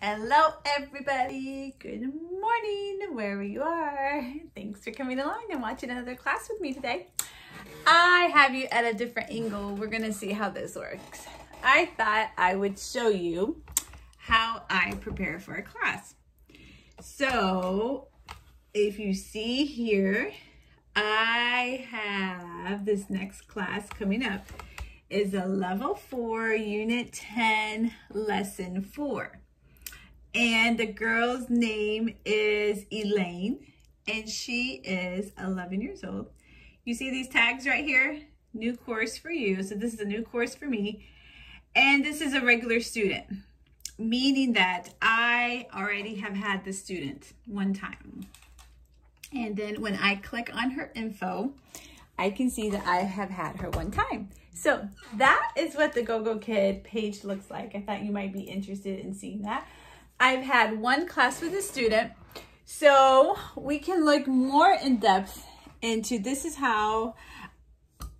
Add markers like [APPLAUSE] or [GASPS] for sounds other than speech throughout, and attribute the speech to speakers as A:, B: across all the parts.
A: Hello, everybody. Good morning, wherever you are. Thanks for coming along and watching another class with me today. I have you at a different angle. We're to see how this works. I thought I would show you how I prepare for a class. So, if you see here, I have this next class coming up is a level 4 unit 10 lesson 4 and the girl's name is Elaine and she is 11 years old. You see these tags right here? New course for you. So this is a new course for me. And this is a regular student, meaning that I already have had the student one time. And then when I click on her info, I can see that I have had her one time. So that is what the GoGo Kid page looks like. I thought you might be interested in seeing that. I've had one class with a student, so we can look more in depth into this is how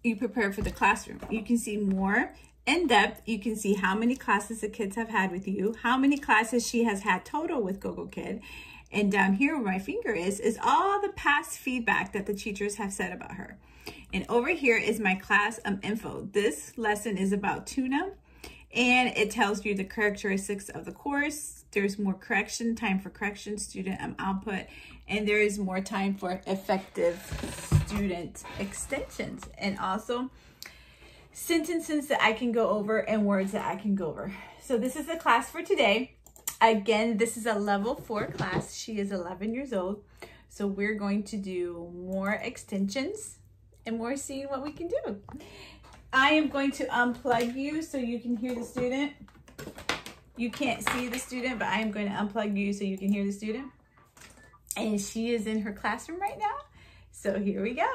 A: you prepare for the classroom. You can see more in depth. You can see how many classes the kids have had with you, how many classes she has had total with GoGo Kid. And down here where my finger is, is all the past feedback that the teachers have said about her. And over here is my class um, info. This lesson is about tuna and it tells you the characteristics of the course, there's more correction, time for correction, student um, output, and there is more time for effective student extensions. And also sentences that I can go over and words that I can go over. So this is the class for today. Again, this is a level four class. She is 11 years old. So we're going to do more extensions and more seeing what we can do. I am going to unplug you so you can hear the student. You can't see the student, but I am going to unplug you so you can hear the student. And she is in her classroom right now. So here we go.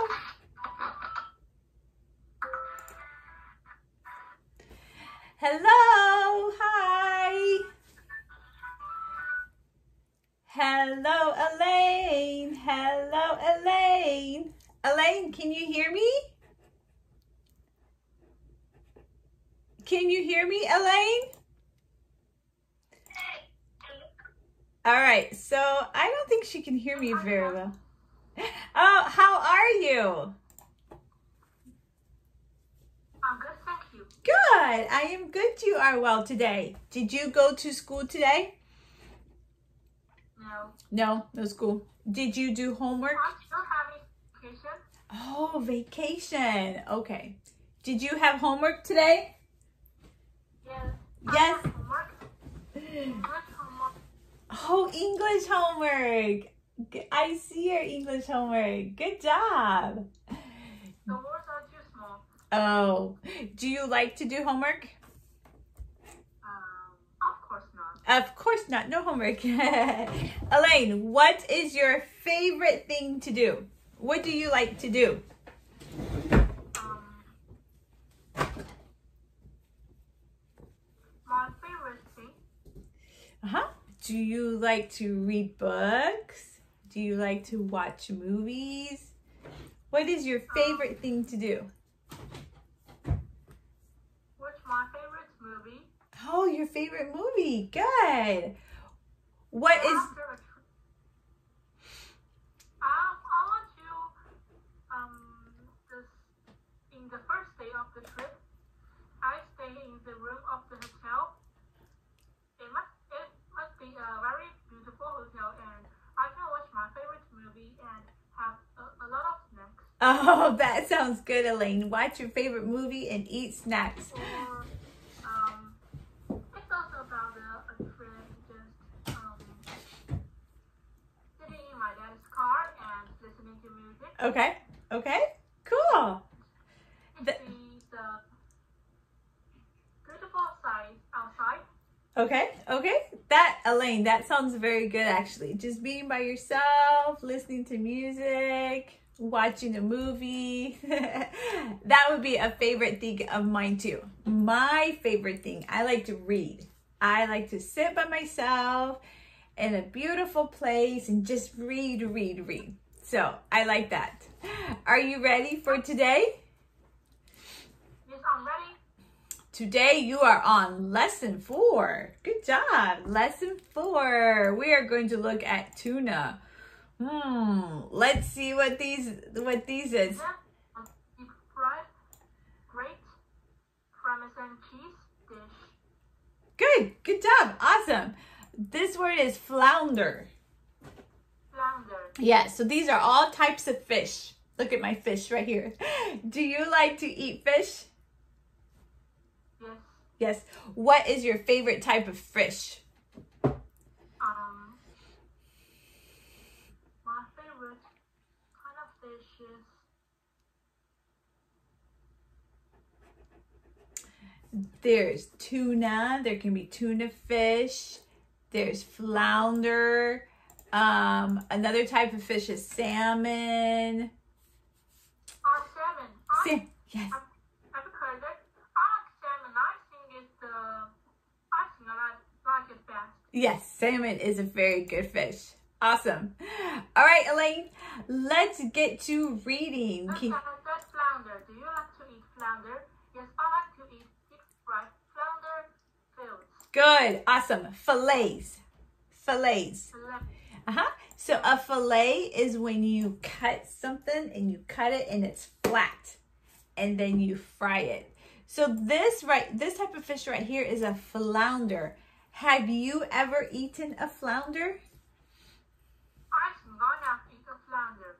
A: Hello, hi. Hello, Elaine. Hello, Elaine. Elaine, can you hear me? Can you hear me, Elaine? All right, so I don't think she can hear me very well. Oh, how are you?
B: I'm good, thank you.
A: Good. I am good you are well today. Did you go to school today?
B: No.
A: No, no school. Did you do homework?
B: I'm still having vacation.
A: Oh, vacation. Okay. Did you have homework today?
B: Yes.
A: Yes. [GASPS]
B: I have homework. English homework.
A: Oh, English homework. I see your English homework. Good job.
B: The words are too small.
A: Oh, do you like to do homework?
B: Um, of course not.
A: Of course not. No homework. [LAUGHS] Elaine, what is your favorite thing to do? What do you like to do?
B: Um, my favorite thing.
A: Uh-huh. Do you like to read books? Do you like to watch movies? What is your favorite thing to do?
B: What's my favorite movie?
A: Oh, your favorite movie. Good. What is
B: After. I, I want to, um, this, in the first day of the trip, I stay in the room of the hotel. It must, it must be a very beautiful hotel and I can watch my favorite movie and have a, a lot of snacks. [LAUGHS]
A: Oh, that sounds good, Elaine. Watch your favorite movie and eat snacks.
B: Or, um, it's also about a, a trip, just, um, sitting in my dad's car and listening to music.
A: Okay. Okay. Cool.
B: It
A: The-
B: sees the beautiful sight outside.
A: Okay, okay. That, Elaine, that sounds very good actually. Just being by yourself, listening to music, watching a movie. [LAUGHS] that would be a favorite thing of mine too. My favorite thing, I like to read. I like to sit by myself in a beautiful place and just read, read, read. So I like that. Are you ready for today?
B: Yes, I'm ready.
A: Today you are on lesson four. Good job. Lesson four. We are going to look at tuna. Hmm. Let's see what these what these is.
B: Deep fried, great parmesan cheese dish.
A: Good. Good job. Awesome. This word is flounder.
B: Flounder.
A: Yeah, so these are all types of fish. Look at my fish right here. [LAUGHS] Do you like to eat fish?
B: Yes.
A: What is your favorite type of fish?
B: Um. My favorite kind of fish is
A: There's tuna, there can be tuna fish, there's flounder. Um, another type of fish is salmon.
B: uh, salmon.
A: Sa- yes.
B: I've, I've heard it. I like salmon. I think it's the. I think I like, like it best.
A: Yes, salmon is a very good fish. Awesome. All right, Elaine, let's get to reading.
B: That's,
A: Can-
B: that's flounder. Do you like to eat flounder? Yes, I like to eat deep fried flounder filled.
A: Good, awesome. Fillets. Fillets.
B: Select
A: Uh-huh. So a fillet is when you cut something and you cut it and it's flat and then you fry it. So this right this type of fish right here is a flounder. Have you ever eaten a flounder?
B: I think I have eat a flounder.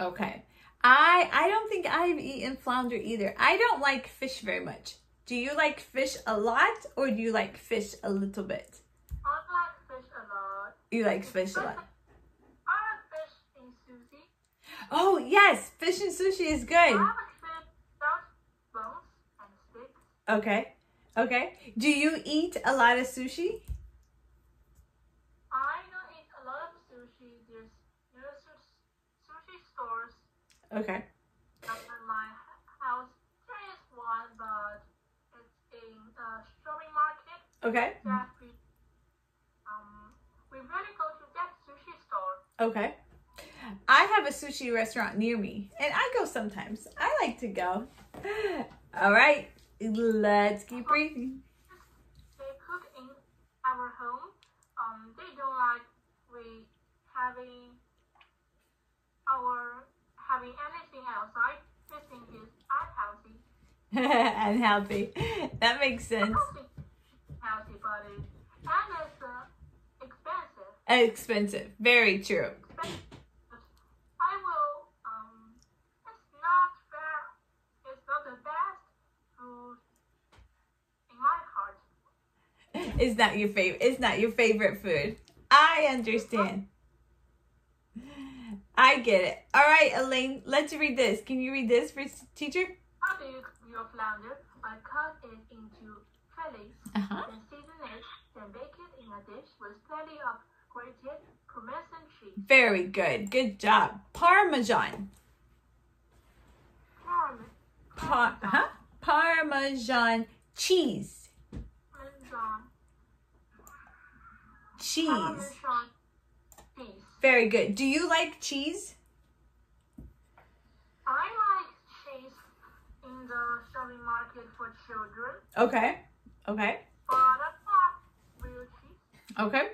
A: Okay. I I don't think I've eaten flounder either. I don't like fish very much. Do you like fish a lot or do you like fish a little bit?
B: I like fish a lot.
A: You like fish a lot.
B: I like fish in sushi.
A: Oh, yes, fish and sushi is
B: I
A: good.
B: like fish without bones and sticks.
A: Okay. Okay. Do you eat a lot of sushi?
B: I don't eat a lot of sushi. There's no sushi stores
A: Okay.
B: at my house. There is one, but it's in a shopping market
A: Okay.
B: that we um we really go to that sushi store.
A: Okay. I have a sushi restaurant near me and I go sometimes. I like to go. All right. Let's keep breathing.
B: They cook in our home. Um, they don't like we having our having anything outside. They think it's unhealthy.
A: Unhealthy. [LAUGHS] That makes sense.
B: Healthy, but and it's uh, expensive.
A: Expensive. Very true.
B: But I will. Um, it's not fair. It's not the best food in my heart.
A: It's not your favorite. It's not your favorite food. I understand. I get it. All right, Elaine, let's read this. Can you read this for teacher?
B: How do you your flounder? I cut it into fillets.
A: Uh-huh.
B: Then season it, then bake it in a dish with plenty of grated Parmesan cheese.
A: Very good. Good job. Parmesan.
B: Parmesan.
A: Par- uh-huh. Parmesan cheese.
B: Parmesan.
A: Cheese. Very good. Do you like cheese?
B: I like cheese in the shopping market for children,
A: Okay. Okay.
B: but I like real cheese.
A: Okay.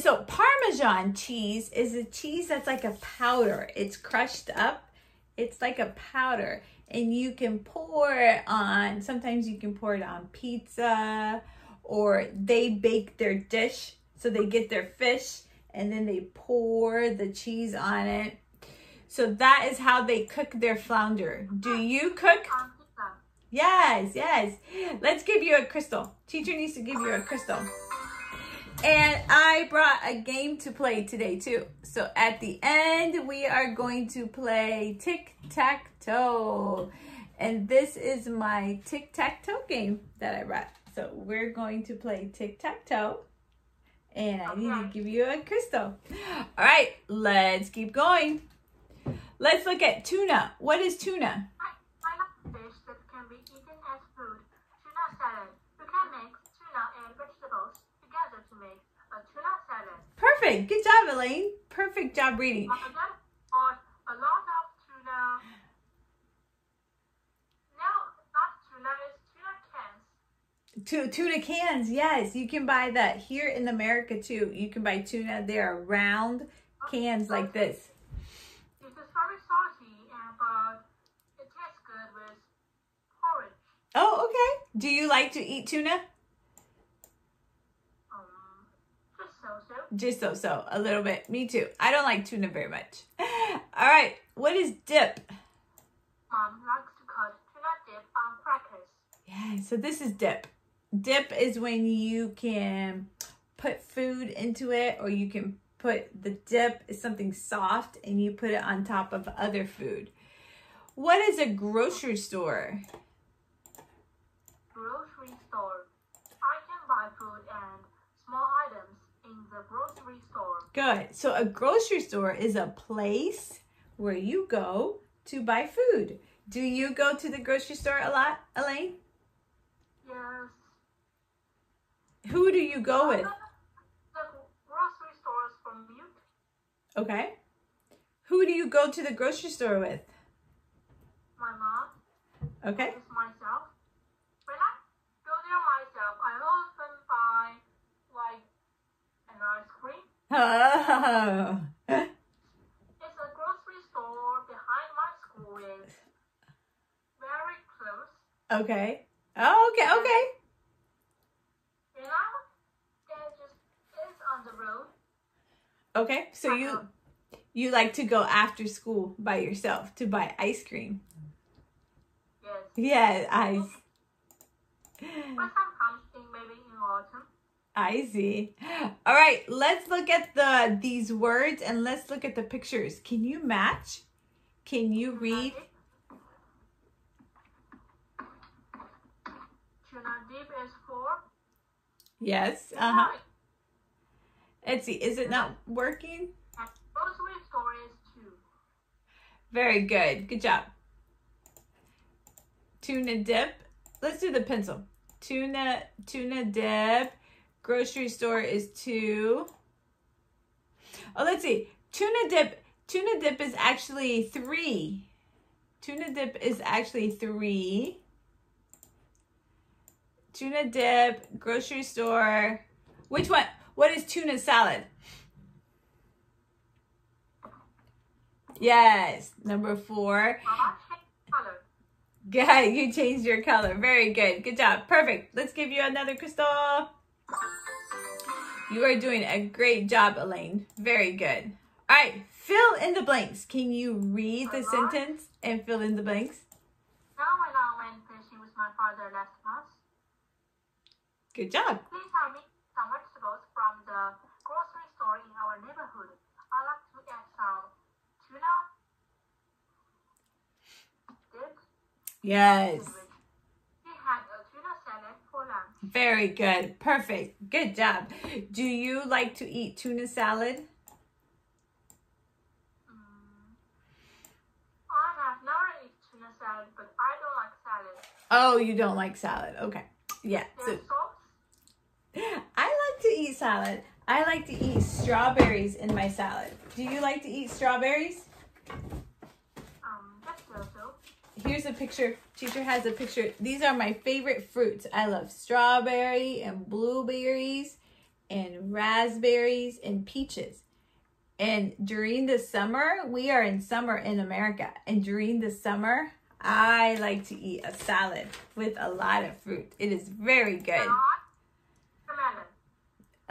A: So Parmesan cheese is a cheese that's like a powder. It's crushed up. It's like a powder. And you can pour it on, sometimes you can pour it on pizza or they bake their dish. So they get their fish and then they pour the cheese on it. So that is how they cook their flounder. Do you cook? Yes, yes. Let's give you a crystal. Teacher needs to give you a crystal. And I brought a game to play today too. So at the end, we are going to play tic tac toe. And this is my tic tac toe game that I brought. So we're going to play tic tac toe. And I need to give you a crystal. All right, let's keep going. Let's look at tuna. What is tuna?
B: Fish that can be eaten as food. Tuna salad. You can mix tuna and vegetables together to make a tuna salad.
A: Perfect. Good job, Elaine. Perfect job reading.
B: A lot of tuna. No, tuna, cans.
A: Tu- tuna cans, yes. You can buy that here in America too. You can buy tuna. They are round cans like this.
B: This very salty, but it tastes good with porridge.
A: Oh, okay. Do you like to eat tuna?
B: Um, just so so.
A: Just so so, a little bit. Me too. I don't like tuna very much. [LAUGHS] All right. What is dip?
B: Mom likes to cut tuna dip on crackers.
A: Yeah, so this is dip. Dip is when you can put food into it or you can put the dip is something soft and you put it on top of other food. What is a grocery store?
B: Grocery store. I can buy food and small items in the grocery store.
A: Good. So a grocery store is a place where you go to buy food. Do you go to the grocery store a lot, Elaine?
B: Yes.
A: Who do you go uh, with?
B: The grocery store is for mute.
A: Okay. Who do you go to the grocery store with?
B: My mom.
A: Okay.
B: It's myself. When I go there myself, I often buy like an ice cream.
A: Oh. [LAUGHS]
B: It's a grocery store behind my school. Is very close.
A: Okay. Oh, okay, okay.
B: And I it just is on the road.
A: Okay. So you you like to go after school by yourself to buy ice cream.
B: Yes.
A: Yeah, I
B: sometimes maybe in autumn.
A: I see. All right, let's look at the these words and let's look at the pictures. Can you match? Can you read?
B: Is for.
A: Yes. Uh-huh. Let's see. Is it not working?
B: Grocery store is two.
A: Very good. Good job. Tuna dip. Let's do the pencil. Tuna tuna dip. Grocery store is two. Oh, let's see. Tuna dip. Tuna dip is actually three. Tuna dip is actually three. Tuna dip, grocery store. Which one? What is tuna salad? Yes, number four. Good. [LAUGHS] You changed your color. Very good. Good job. Perfect. Let's give you another crystal. You are doing a great job, Elaine. Very good. All right. Fill in the blanks. Can you read the sentence and fill in the blanks?
B: Now when I went uh, fishing with my father last month,
A: Good job.
B: please help me some vegetables from the grocery store in our neighborhood. I like to add some tuna, dip,
A: Yes.
B: He had a tuna salad for lunch.
A: Very good. Perfect. Good job. Do you like to eat tuna salad?
B: Mm. I have never eaten tuna salad, but I don't like salad.
A: Oh, you don't like salad. Okay. Yeah. So
B: There's sauce.
A: I like to eat salad. I like to eat strawberries in my salad. Do you like to eat strawberries?
B: Um, that's so
A: Here's a picture. Teacher has a picture. These are my favorite fruits. I love strawberry and blueberries and raspberries and peaches. And during the summer, we are in summer in America. And during the summer, I like to eat a salad with a lot of fruit. It is very good.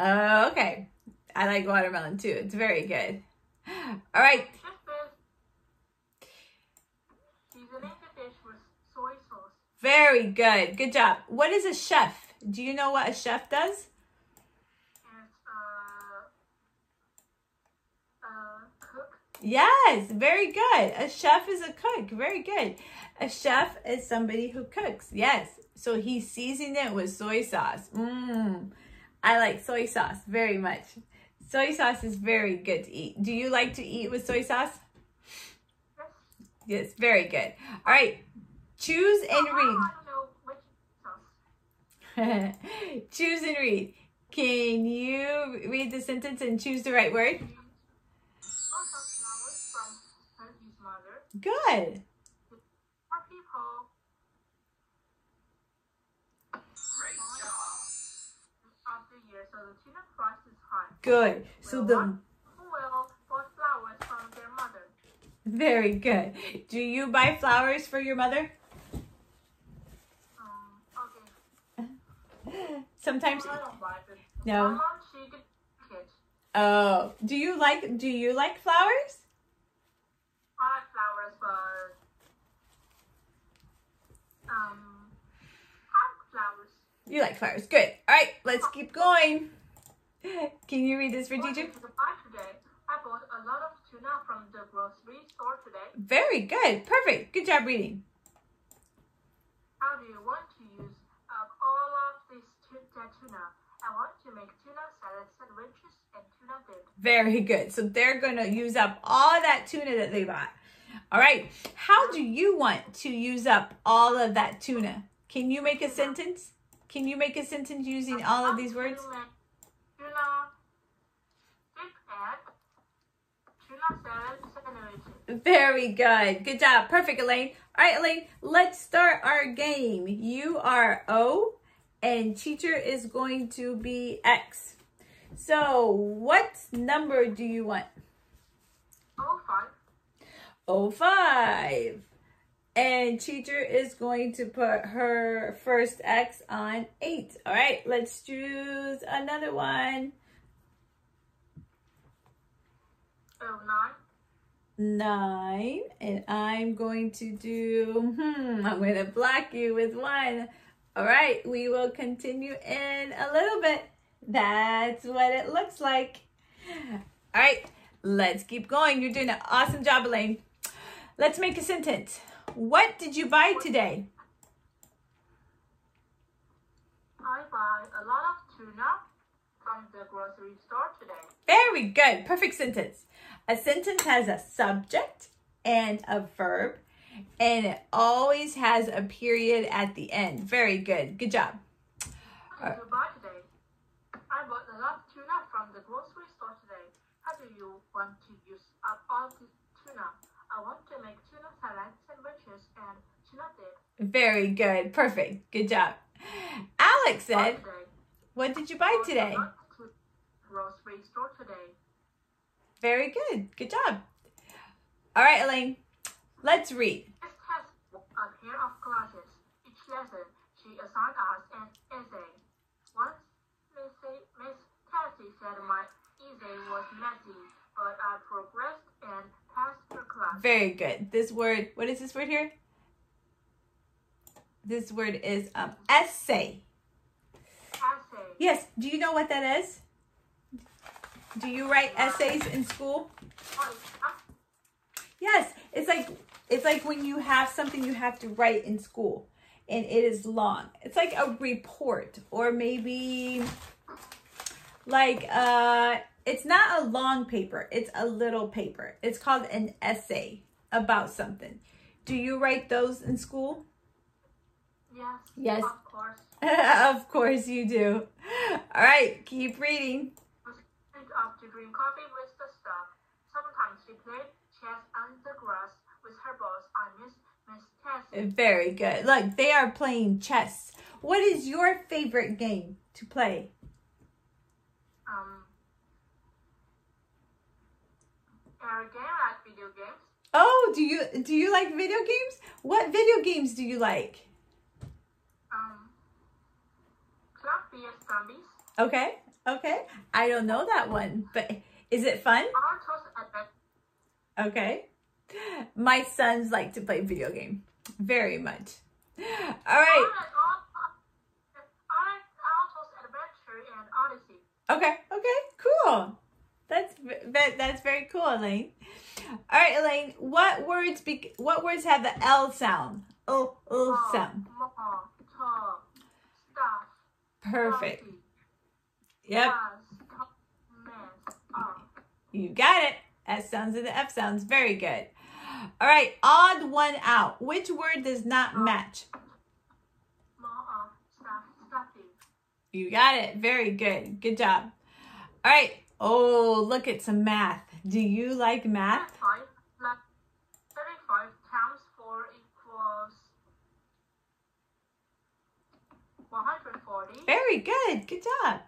A: Oh, okay. I like watermelon too. It's very good. All right. Very good. Good job. What is a chef? Do you know what a chef does?
B: Uh, uh.
A: Yes, very good. A chef is a cook. Very good. A chef is somebody who cooks. Yes. So he seasoned it with soy sauce. Mmm. I like soy sauce very much. Soy sauce is very good to eat. Do you like to eat with soy sauce?
B: Yes.
A: Yes, very good. All right. Choose oh,
B: and
A: read.
B: want to know which [LAUGHS] sauce.
A: choose and read. Can you read the sentence and choose the right word?
B: Sauce of flowers from Herbie's mother.
A: Good.
B: For people.
C: Great
A: Good. So
B: Will
A: the
B: will buy flowers from their mother?
A: very good. Do you buy flowers for your mother?
B: Um, okay. [LAUGHS]
A: Sometimes.
B: I don't buy them.
A: No.
B: Mom, she get kids.
A: Oh, do you like do you like flowers?
B: I like flowers, but um, I like flowers.
A: You like flowers. Good. All right, let's keep going. [LAUGHS] Can you read this for
B: What
A: teacher?
B: did you buy today? I bought a lot of tuna from the grocery store today.
A: Very good. Perfect. Good job reading.
B: How do you want to use up all of this tuna? I want to make tuna salad sandwiches and tuna dip.
A: Very good. So they're going to use up all that tuna that they bought. All right. How do you want to use up all of that tuna? Can you make a sentence? Can you make a sentence using all of these words? Very good. Good job. Perfect, Elaine. All right, Elaine, let's start our game. You are O and teacher is going to be X. So, what number do you want?
B: Oh, five.
A: Oh, five. And teacher is going to put her first X on 8. All right, let's choose another one.
B: Oh, nine.
A: nine. And I'm going to do hmm I'm going to block you with one. All right we will continue in a little bit. That's what it looks like. All right let's keep going. You're doing an awesome job Elaine. Let's make a sentence what did you buy today
B: I buy a lot of tuna from the grocery store today.
A: very good perfect sentence a sentence has a subject and a verb and it always has a period at the end very good good job
B: What did you buy today? I bought a lot of tuna from the grocery store today. How do you want to use up all the tuna? I want to make tuna salad sandwiches and tuna dip.
A: Very good. Perfect. Good job. Alex said. What did you buy today?
B: grocery store today.
A: Very good. Good job. All right, Elaine, let's read.
B: This has a pair of classes. Each lesson, she assigned us an essay. Once, Miss, Miss Cassie said my essay was messy, but I progressed and passed her class.
A: Very good. This word, what is this word here? This word is um, essay.
B: Essay.
A: Yes. Do you know what that is? Do you write essays in school?
B: Oh.
A: Yes. It's like it's like when you have something you have to write in school and it is long. It's like a report or maybe like uh it's not a long paper, it's a little paper. It's called an essay about something. Do you write those in school?
B: Yes.
A: Yes.
B: Of course. [LAUGHS]
A: of course you do. All right, keep reading.
B: up to drink coffee with the staff. Sometimes she played chess on the grass with her balls. I miss Miss Cassie.
A: Very good. Look, they are playing chess. What is your favorite game to play?
B: Um, game like video games.
A: Oh, do you do you like video games? What video games do you like?
B: Um, Club Zombies.
A: Okay, okay. I don't know that one, but is it fun? Okay. My sons like to play video game very much. All right.
B: I like all- I like Artos Adventure and Odyssey.
A: Okay. Okay. Cool. That's that's very cool, Elaine. All right, Elaine. What words be- What words have the L sound? L L sound.
B: mall, tall, stuff,
A: Perfect. Yep.
B: bus, top, mess, off.
A: You got it. S sounds and the F sounds. Very good. All right. Odd one out. Which word does not match?
B: More of stuff, stuffy.
A: You got it. Very good. Good job. All right. Oh, look at some math. Do you like math?
B: 35 plus 35 times 4 equals 140.
A: Very good. Good job.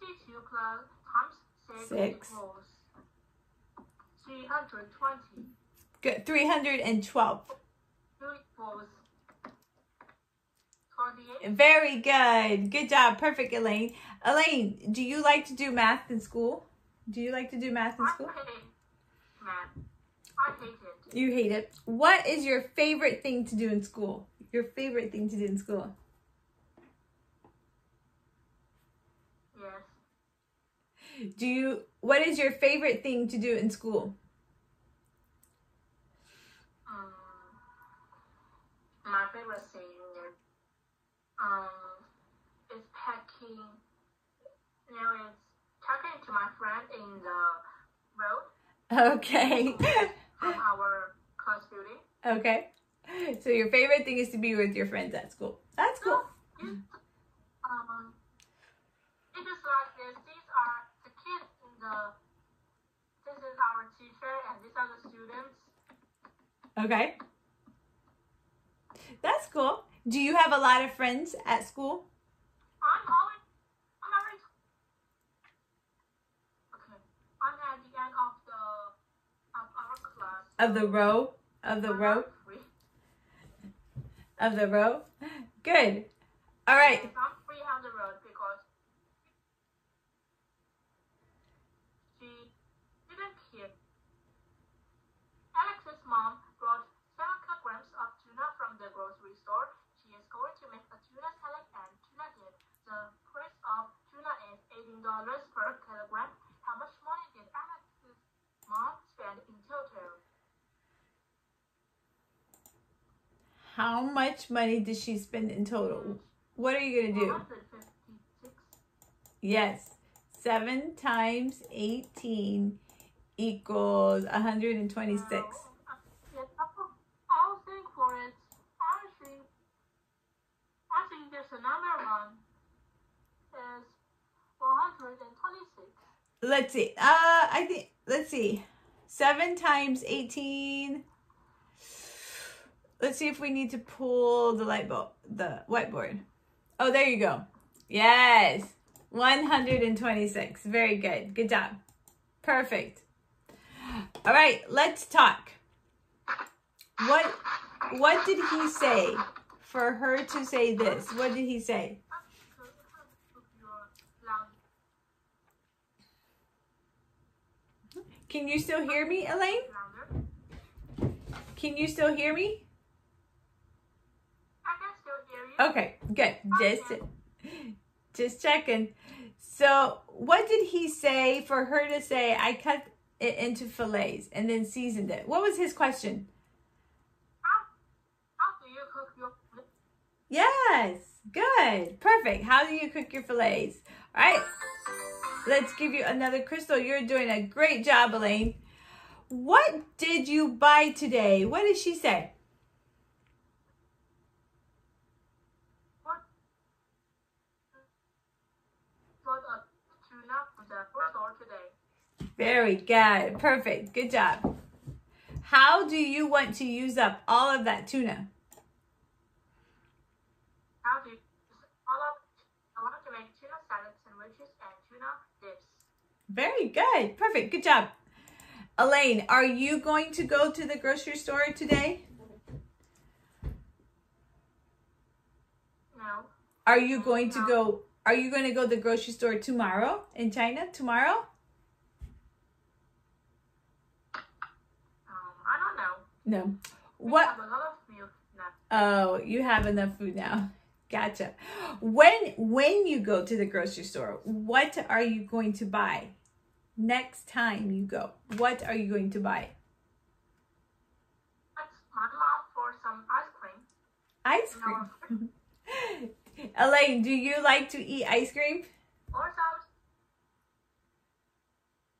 B: 32 plus
A: Six.
B: equals 320.
A: Good. 312.
B: 2 equals 28.
A: Very good. Good job. Perfect, Elaine. Elaine, do you like to do math in school? Do you like to do math in
B: I
A: school?
B: hate math. I hate it.
A: You hate it. What is your favorite thing to do in school? Your favorite thing to do in school?
B: Yes.
A: Do you what is your favorite thing to do in school?
B: Um, my favorite thing um is packing. Know, it's talking to my friend in the road
A: Okay.
B: from our class building.
A: okay. So your favorite thing is to be with your friends at school. That's cool.
B: Um, it is like this. These are the kids in the. This is our teacher, and these are the students.
A: Okay. That's cool. Do you have a lot of friends at school?
B: I'm always. I'm always. Okay. I'm at the end of the of our class.
A: Of the row? Of the row? Of the row? Good. All right.
B: Yes, I'm free on the road because she didn't care. Alex's mom brought 7 kilograms of tuna from the grocery store. She is going to make a tuna salad and tuna dip. The price of tuna is $18 per kilogram. How much money did Alex's mom spend in total?
A: How much money did she spend in total? What are you going to do?
B: 156.
A: Yes. 7 times 18 equals 126.
B: Yes, I'll think for it. I think, There's another one. Is 126.
A: Let's see. Uh, I think, let's see. 7 times 18. Let's see if we need to pull the light bulb, the whiteboard. Oh, there you go. Yes. 126. Very good. Good job. Perfect. All right, let's talk. What what did he say for her to say this? What did he say? Can you still hear me, Elaine? Can you still hear me?
B: I can still hear you.
A: Okay, good. Just just checking. So, what did he say for her to say I cut it into fillets and then seasoned it? What was his question?
B: How, how do you cook your food?
A: Yes. Good. Perfect. How do you cook your fillets? All right. Let's give you another crystal. You're doing a great job, Elaine. What did you buy today? What did she say? Very good. Perfect. Good job. How do you want to use up all of that tuna?
B: How do you all of I want to make tuna salad sandwiches and tuna dips.
A: Very good. Perfect. Good job. Elaine, are you going to go to the grocery store today?
B: No.
A: Are you going to go are you going to go to the grocery store tomorrow in China? Tomorrow?
B: Um, I don't know.
A: No.
B: We
A: What
B: have a lot of milk now.
A: Oh, you have enough food now. Gotcha. When when you go to the grocery store, what are you going to buy? Next time you go, what are you going to buy?
B: Ask my for some ice cream.
A: Ice cream.
B: our. [LAUGHS]
A: Elaine, do you like to eat ice cream?
B: Or some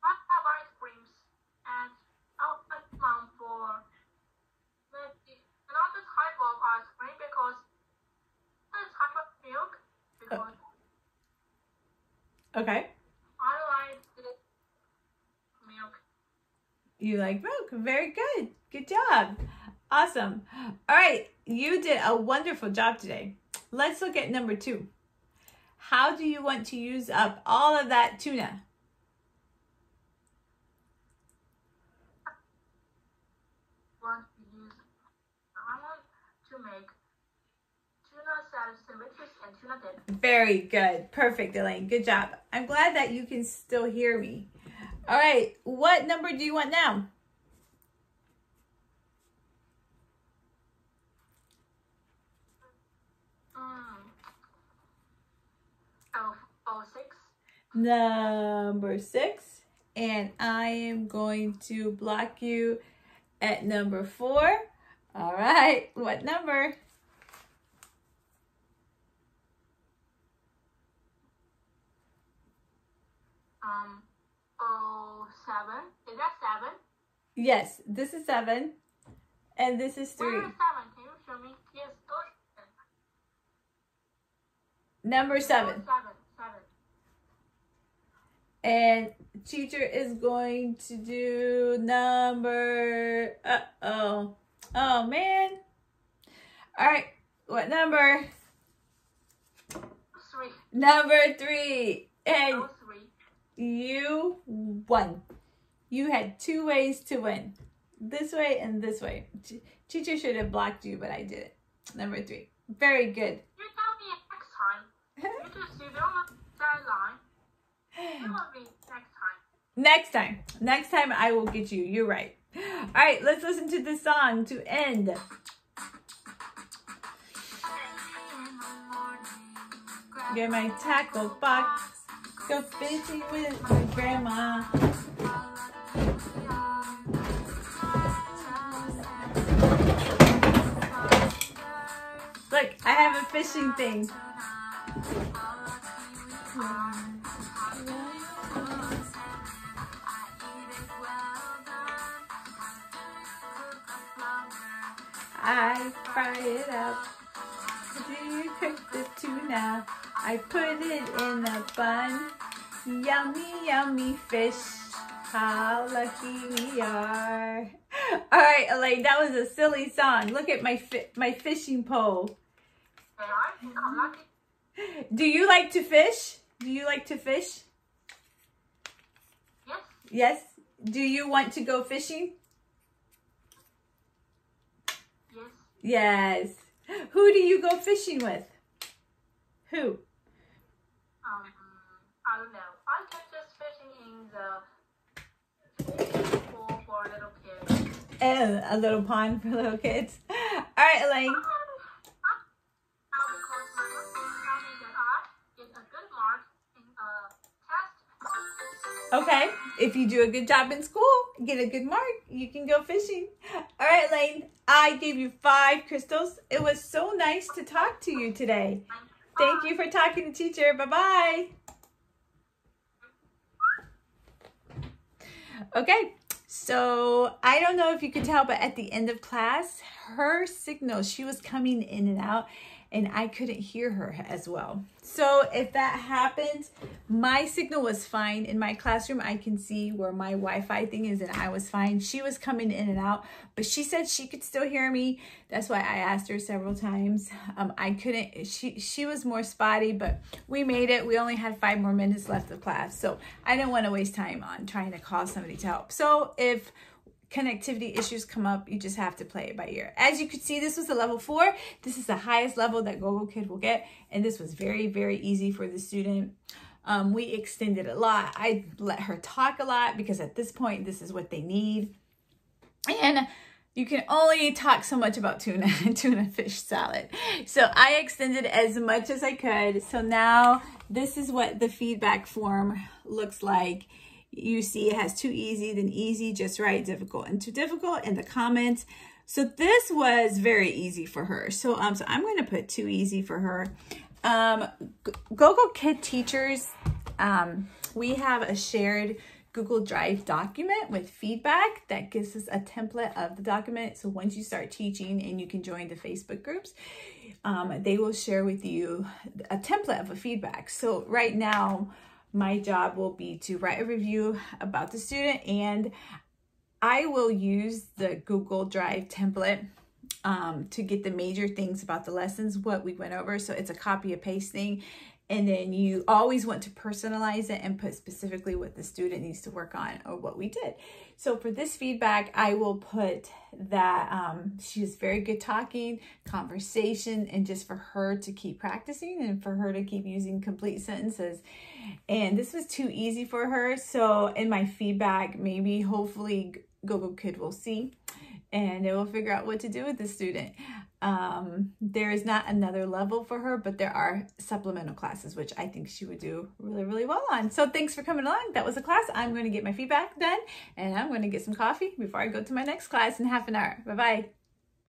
B: I have ice creams and I'll ask mom for maybe another type of ice cream because milk because
A: Okay.
B: I like milk.
A: You like milk. Very good. Good job. Awesome. All right. You did a wonderful job today. Let's look at number two. How do you want to use up all of that tuna? Very good. Perfect, Elaine. Good job. I'm glad that you can still hear me. All right. What number do you want now? Number six. And I am going to block you at number four. All right. What number?
B: Um, oh, seven. Is that seven?
A: Yes, this is seven. And this is
B: Where
A: three.
B: is seven? Can you show me? Yes, oh,
A: Number seven.
B: Seven, seven.
A: And teacher is going to do number, uh-oh. Oh, man. All right. What number?
B: Three.
A: Number three. And
B: Oh.
A: You won. You had two ways to win. This way and this way. T- Teacher should have blocked you, but I did it. Number three. Very good.
B: You tell me next time. You [LAUGHS] just you don't want deadline. You want me next time.
A: Next time. Next time I will get you. You're right. All right, let's listen to this song to end. Get my tackle box. Go fishing with my grandma. Look, I have a fishing thing. I fry it up. Do you cook the tuna? I put it in a bun. Yummy, yummy fish. How lucky we are. All right, Elaine, that was a silly song. Look at my fi- my fishing pole.
B: Okay, I think I'm lucky.
A: Do you like to fish? Do you like to fish?
B: Yes.
A: Yes. Do you want to go fishing?
B: Yes.
A: Yes. Who do you go fishing with? Who?
B: Um, I don't know. I can just fishing the pool for little kids.
A: A little pond for little kids. [LAUGHS] All right, Elaine. Okay. If you do a good job in school, get a good mark, you can go fishing. [LAUGHS] All right, Elaine. I gave you five crystals. It was so nice to talk to you today. Thank you for talking to teacher. Bye bye Okay. So I don't know if you could tell, but at the end of class, her signal, she was coming in and out, and I couldn't hear her as well. So if that happens, my signal was fine in my classroom. I can see where my Wi-Fi thing is, and I was fine. She was coming in and out, but she said she could still hear me. That's why I asked her several times. Um, I couldn't. She she was more spotty, but we made it. We only had five more minutes left of class, so I didn't want to waste time on trying to call somebody to help. So if connectivity issues come up, you just have to play it by ear. As you could see, this was a level four. This is the highest level that GoGo Kid will get. And this was very, very easy for the student. Um, we extended a lot. I let her talk a lot because at this point, this is what they need. And you can only talk so much about tuna and [LAUGHS] tuna fish salad. So I extended as much as I could. So now this is what the feedback form looks like you see it has too easy, then easy, just right, difficult, and too difficult in the comments. So this was very easy for her. So um, so I'm going to put too easy for her. Um, GoGo Kid teachers, um, we have a shared Google Drive document with feedback that gives us a template of the document. So once you start teaching and you can join the Facebook groups, um, they will share with you a template of a feedback. So right now, my job will be to write a review about the student and I will use the Google Drive template um, to get the major things about the lessons, what we went over. So it's a copy and paste thing. And then you always want to personalize it and put specifically what the student needs to work on or what we did. So for this feedback, I will put that um, she was very good talking, conversation, and just for her to keep practicing and for her to keep using complete sentences. And this was too easy for her. So in my feedback, maybe hopefully GoGo Kid will see and they will figure out what to do with the student. Um, there is not another level for her, but there are supplemental classes, which I think she would do really, really well on. So thanks for coming along. That was a class. I'm going to get my feedback done and I'm going to get some coffee before I go to my next class in half an hour. Bye-bye.